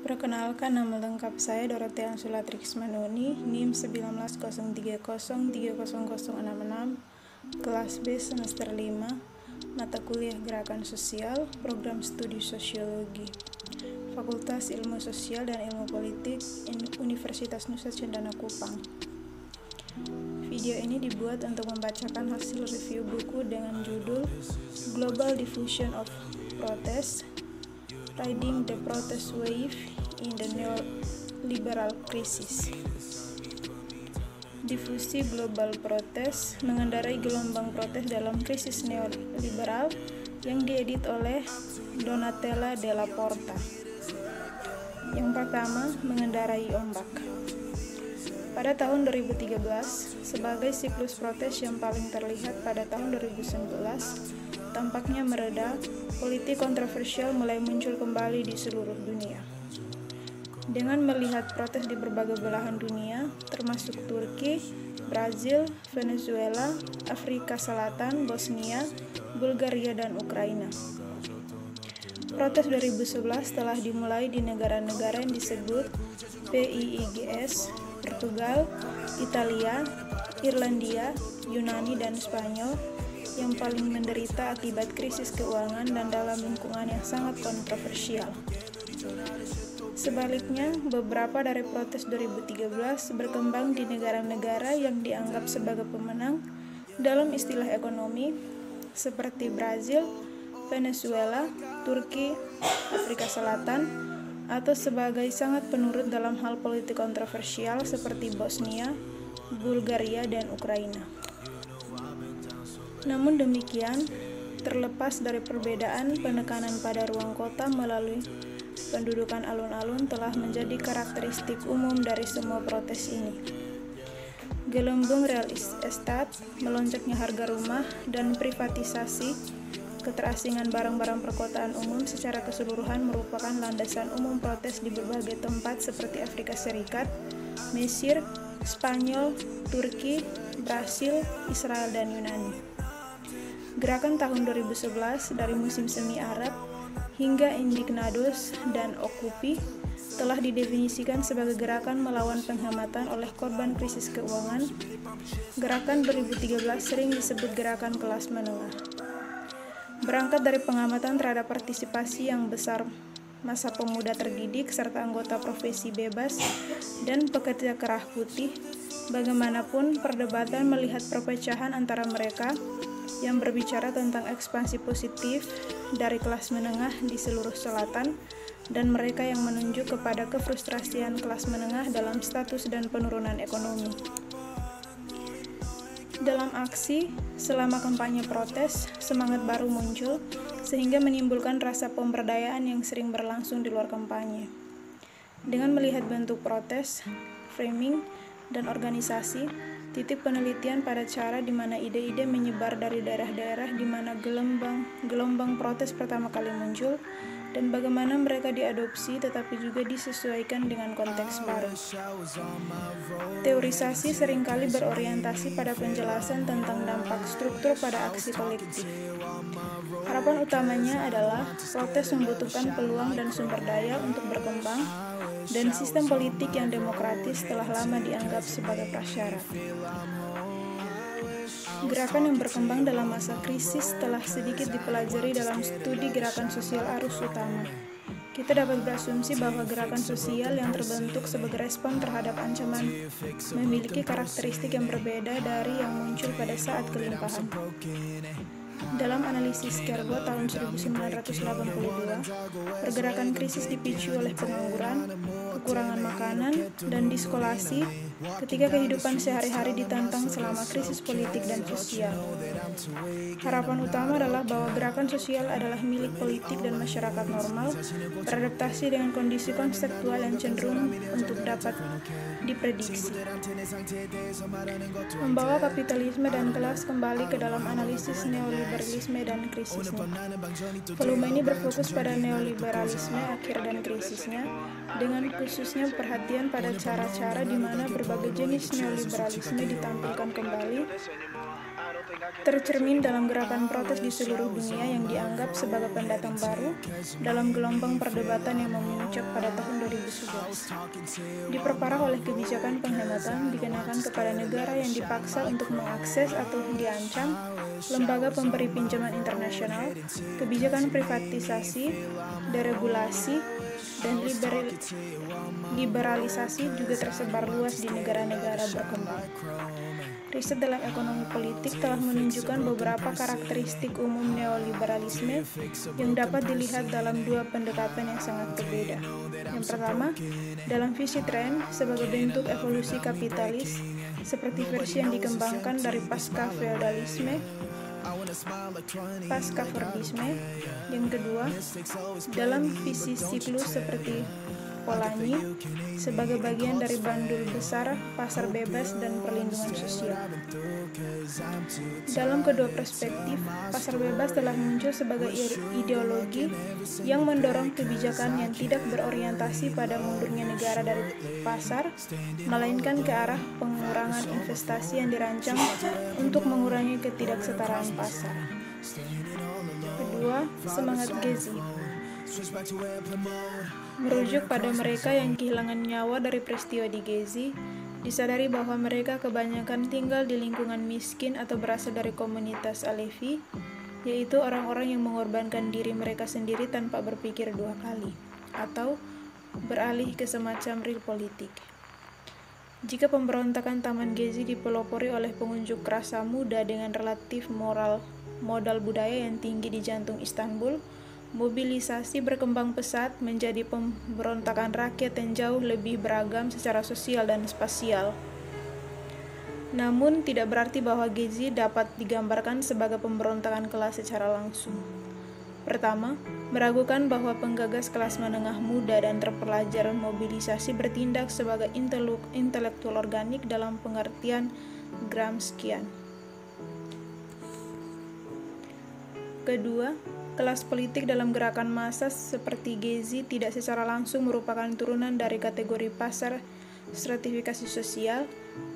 Perkenalkan nama lengkap saya Dorothea Ansula Manuni, NIM 19030300066, kelas B semester 5, mata kuliah Gerakan Sosial, program studi Sosiologi, Fakultas Ilmu Sosial dan Ilmu Politik, Universitas Nusa Cendana Kupang. Video ini dibuat untuk membacakan hasil review buku dengan judul Global Diffusion of Protest Riding the Protest Wave in the Neoliberal Crisis. Difusi global protes mengendarai gelombang protes dalam krisis neoliberal yang diedit oleh Donatella Della Porta. Yang pertama, mengendarai ombak. Pada tahun 2013, sebagai siklus protes yang paling terlihat pada tahun 2019, tampaknya mereda, politik kontroversial mulai muncul kembali di seluruh dunia. Dengan melihat protes di berbagai belahan dunia, termasuk Turki, Brazil, Venezuela, Afrika Selatan, Bosnia, Bulgaria, dan Ukraina. Protes 2011 telah dimulai di negara-negara yang disebut PIIGS, Portugal, Italia, Irlandia, Yunani, dan Spanyol yang paling menderita akibat krisis keuangan dan dalam lingkungan yang sangat kontroversial. Sebaliknya, beberapa dari protes 2013 berkembang di negara-negara yang dianggap sebagai pemenang dalam istilah ekonomi seperti Brazil, Venezuela, Turki, Afrika Selatan, atau sebagai sangat penurut dalam hal politik kontroversial seperti Bosnia, Bulgaria, dan Ukraina. Namun demikian, terlepas dari perbedaan penekanan pada ruang kota melalui pendudukan alun-alun telah menjadi karakteristik umum dari semua protes ini. Gelembung real estate, melonjaknya harga rumah, dan privatisasi keterasingan barang-barang perkotaan umum secara keseluruhan merupakan landasan umum protes di berbagai tempat seperti Afrika Serikat, Mesir, Spanyol, Turki, Brasil, Israel, dan Yunani. Gerakan tahun 2011 dari musim semi Arab hingga Indignados dan Okupi telah didefinisikan sebagai gerakan melawan penghematan oleh korban krisis keuangan. Gerakan 2013 sering disebut gerakan kelas menengah. Berangkat dari pengamatan terhadap partisipasi yang besar masa pemuda terdidik serta anggota profesi bebas dan pekerja kerah putih, bagaimanapun perdebatan melihat perpecahan antara mereka yang berbicara tentang ekspansi positif dari kelas menengah di seluruh selatan dan mereka yang menunjuk kepada kefrustrasian kelas menengah dalam status dan penurunan ekonomi. Dalam aksi, selama kampanye protes, semangat baru muncul sehingga menimbulkan rasa pemberdayaan yang sering berlangsung di luar kampanye. Dengan melihat bentuk protes, framing, dan organisasi, titik penelitian pada cara di mana ide-ide menyebar dari daerah-daerah di mana gelombang gelombang protes pertama kali muncul dan bagaimana mereka diadopsi tetapi juga disesuaikan dengan konteks baru. Teorisasi sering kali berorientasi pada penjelasan tentang dampak struktur pada aksi kolektif. Harapan utamanya adalah protes membutuhkan peluang dan sumber daya untuk berkembang dan sistem politik yang demokratis telah lama dianggap sebagai prasyarat. Gerakan yang berkembang dalam masa krisis telah sedikit dipelajari dalam studi gerakan sosial arus utama. Kita dapat berasumsi bahwa gerakan sosial yang terbentuk sebagai respon terhadap ancaman memiliki karakteristik yang berbeda dari yang muncul pada saat kelimpahan. Dalam analisis Kerbo tahun 1982, pergerakan krisis dipicu oleh pengangguran, kekurangan makanan, dan diskolasi ketika kehidupan sehari-hari ditantang selama krisis politik dan sosial. Harapan utama adalah bahwa gerakan sosial adalah milik politik dan masyarakat normal, beradaptasi dengan kondisi konseptual yang cenderung untuk dapat diprediksi. Membawa kapitalisme dan kelas kembali ke dalam analisis neoliberalisme dan krisisnya. Volume ini berfokus pada neoliberalisme akhir dan krisisnya, dengan khususnya perhatian pada cara-cara di mana berbagai jenis neoliberalisme ditampilkan kembali tercermin dalam gerakan protes di seluruh dunia yang dianggap sebagai pendatang baru dalam gelombang perdebatan yang memuncak pada tahun 2011. Diperparah oleh kebijakan penghematan dikenakan kepada negara yang dipaksa untuk mengakses atau diancam lembaga pemberi pinjaman internasional, kebijakan privatisasi, deregulasi, dan liberalisasi juga tersebar luas di negara-negara berkembang. Riset dalam ekonomi politik telah menunjukkan beberapa karakteristik umum neoliberalisme yang dapat dilihat dalam dua pendekatan yang sangat berbeda. Yang pertama, dalam visi tren sebagai bentuk evolusi kapitalis, seperti versi yang dikembangkan dari pasca feodalisme pasca Fordisme. Yang kedua, dalam visi siklus seperti Polanyi sebagai bagian dari bandul besar pasar bebas dan perlindungan sosial. Dalam kedua perspektif, pasar bebas telah muncul sebagai ideologi yang mendorong kebijakan yang tidak berorientasi pada mundurnya negara dari pasar, melainkan ke arah pengurangan investasi yang dirancang untuk mengurangi ketidaksetaraan pasar. Kedua, semangat Gezi Merujuk pada mereka yang kehilangan nyawa dari peristiwa di Gezi, disadari bahwa mereka kebanyakan tinggal di lingkungan miskin atau berasal dari komunitas Alevi, yaitu orang-orang yang mengorbankan diri mereka sendiri tanpa berpikir dua kali, atau beralih ke semacam real politik. Jika pemberontakan Taman Gezi dipelopori oleh pengunjuk rasa muda dengan relatif moral modal budaya yang tinggi di jantung Istanbul, Mobilisasi berkembang pesat menjadi pemberontakan rakyat yang jauh lebih beragam secara sosial dan spasial. Namun, tidak berarti bahwa Gezi dapat digambarkan sebagai pemberontakan kelas secara langsung. Pertama, meragukan bahwa penggagas kelas menengah muda dan terpelajar mobilisasi bertindak sebagai intelektual organik dalam pengertian Gramscian. Kedua, Kelas politik dalam gerakan massa seperti Gezi tidak secara langsung merupakan turunan dari kategori pasar stratifikasi sosial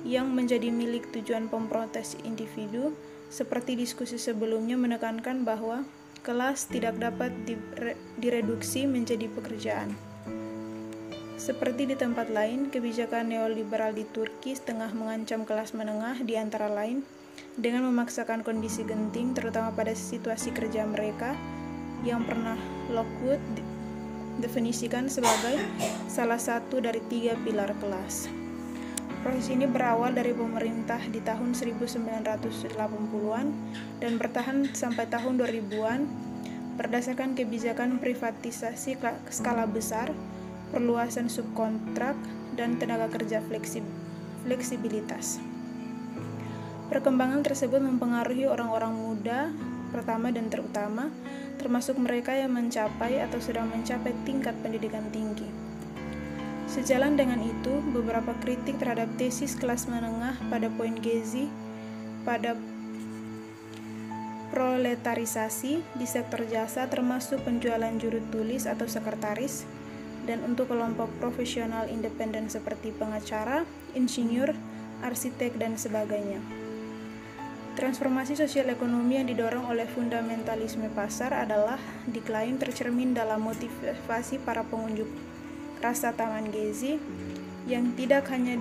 yang menjadi milik tujuan pemprotes individu, seperti diskusi sebelumnya menekankan bahwa kelas tidak dapat direduksi menjadi pekerjaan. Seperti di tempat lain, kebijakan neoliberal di Turki setengah mengancam kelas menengah di antara lain dengan memaksakan kondisi genting terutama pada situasi kerja mereka yang pernah Lockwood definisikan sebagai salah satu dari tiga pilar kelas. Proses ini berawal dari pemerintah di tahun 1980-an dan bertahan sampai tahun 2000-an berdasarkan kebijakan privatisasi skala besar, perluasan subkontrak, dan tenaga kerja fleksibilitas. Perkembangan tersebut mempengaruhi orang-orang muda pertama dan terutama termasuk mereka yang mencapai atau sedang mencapai tingkat pendidikan tinggi. Sejalan dengan itu, beberapa kritik terhadap tesis kelas menengah pada poin Gezi pada proletarisasi di sektor jasa termasuk penjualan juru tulis atau sekretaris dan untuk kelompok profesional independen seperti pengacara, insinyur, arsitek, dan sebagainya. Transformasi sosial ekonomi yang didorong oleh fundamentalisme pasar adalah diklaim tercermin dalam motivasi para pengunjuk rasa Taman Gezi yang tidak hanya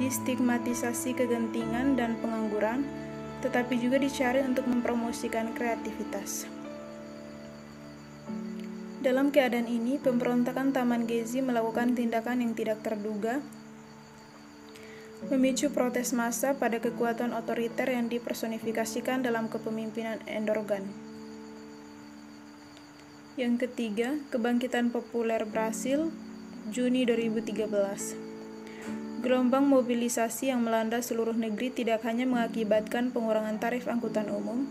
distigmatisasi kegentingan dan pengangguran, tetapi juga dicari untuk mempromosikan kreativitas. Dalam keadaan ini, pemberontakan Taman Gezi melakukan tindakan yang tidak terduga memicu protes massa pada kekuatan otoriter yang dipersonifikasikan dalam kepemimpinan Endorgan. Yang ketiga, kebangkitan populer Brasil, Juni 2013. Gelombang mobilisasi yang melanda seluruh negeri tidak hanya mengakibatkan pengurangan tarif angkutan umum,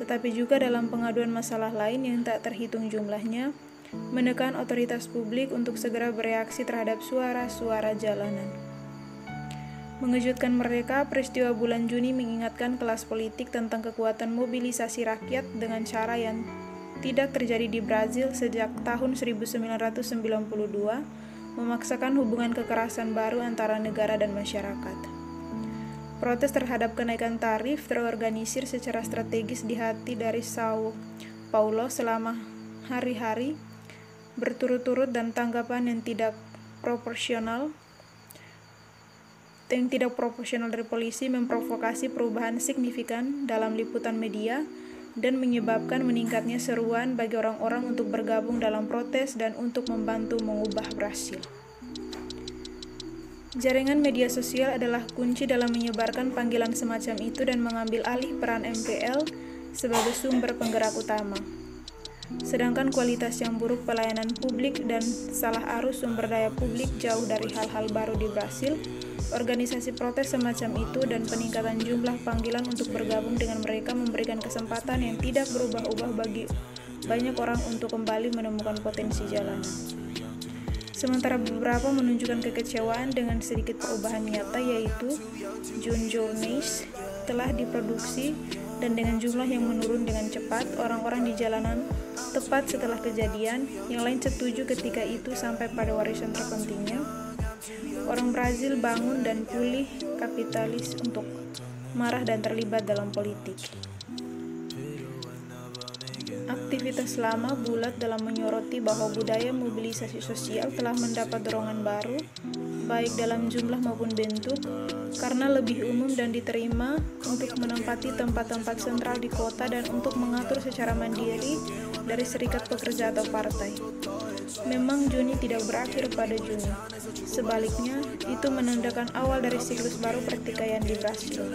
tetapi juga dalam pengaduan masalah lain yang tak terhitung jumlahnya, menekan otoritas publik untuk segera bereaksi terhadap suara-suara jalanan. Mengejutkan mereka, peristiwa bulan Juni mengingatkan kelas politik tentang kekuatan mobilisasi rakyat dengan cara yang tidak terjadi di Brazil sejak tahun 1992, memaksakan hubungan kekerasan baru antara negara dan masyarakat. Protes terhadap kenaikan tarif terorganisir secara strategis di hati dari Sao Paulo selama hari-hari berturut-turut dan tanggapan yang tidak proporsional yang tidak proporsional dari polisi memprovokasi perubahan signifikan dalam liputan media dan menyebabkan meningkatnya seruan bagi orang-orang untuk bergabung dalam protes dan untuk membantu mengubah Brasil. Jaringan media sosial adalah kunci dalam menyebarkan panggilan semacam itu dan mengambil alih peran MPL sebagai sumber penggerak utama. Sedangkan kualitas yang buruk pelayanan publik dan salah arus sumber daya publik jauh dari hal-hal baru di Brasil, organisasi protes semacam itu dan peningkatan jumlah panggilan untuk bergabung dengan mereka memberikan kesempatan yang tidak berubah-ubah bagi banyak orang untuk kembali menemukan potensi jalanan. Sementara beberapa menunjukkan kekecewaan dengan sedikit perubahan nyata yaitu June Journeys telah diproduksi dan dengan jumlah yang menurun dengan cepat, orang-orang di jalanan tepat setelah kejadian, yang lain setuju ketika itu sampai pada warisan terpentingnya. Orang Brazil bangun dan pulih kapitalis untuk marah dan terlibat dalam politik. Aktivitas lama bulat dalam menyoroti bahwa budaya mobilisasi sosial telah mendapat dorongan baru, baik dalam jumlah maupun bentuk, karena lebih umum dan diterima untuk menempati tempat-tempat sentral di kota dan untuk mengatur secara mandiri dari serikat pekerja atau partai. Memang Juni tidak berakhir pada Juni. Sebaliknya, itu menandakan awal dari siklus baru pertikaian di Brasil.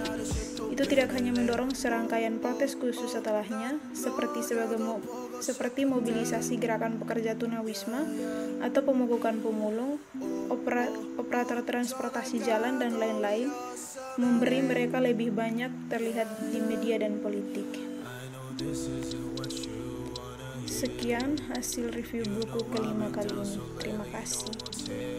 Itu tidak hanya mendorong serangkaian protes khusus setelahnya, seperti sebagai mo seperti mobilisasi gerakan pekerja tunawisma atau pemogokan pemulung, opera operator transportasi jalan dan lain-lain, memberi mereka lebih banyak terlihat di media dan politik. Sekian hasil review buku kelima kali ini. Terima kasih.